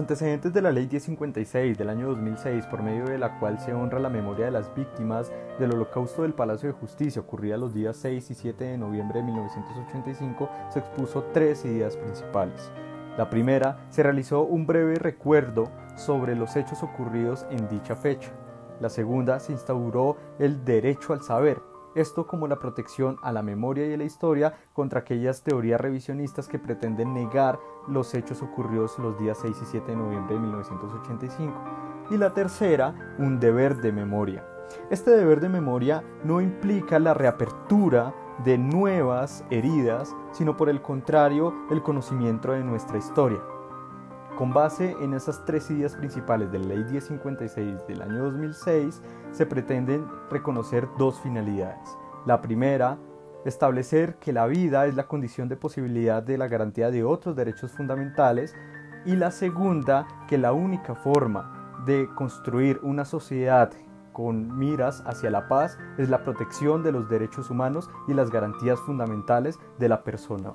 antecedentes de la Ley 1056 del año 2006, por medio de la cual se honra la memoria de las víctimas del Holocausto del Palacio de Justicia ocurrida los días 6 y 7 de noviembre de 1985, se expuso tres ideas principales. La primera, se realizó un breve recuerdo sobre los hechos ocurridos en dicha fecha. La segunda, se instauró el derecho al saber, esto como la protección a la memoria y a la historia contra aquellas teorías revisionistas que pretenden negar los hechos ocurridos los días 6 y 7 de noviembre de 1985. Y la tercera, un deber de memoria. Este deber de memoria no implica la reapertura de nuevas heridas, sino por el contrario, el conocimiento de nuestra historia. Con base en esas tres ideas principales de la Ley 1056 del año 2006, se pretenden reconocer dos finalidades. La primera, establecer que la vida es la condición de posibilidad de la garantía de otros derechos fundamentales y la segunda, que la única forma de construir una sociedad con miras hacia la paz es la protección de los derechos humanos y las garantías fundamentales de la persona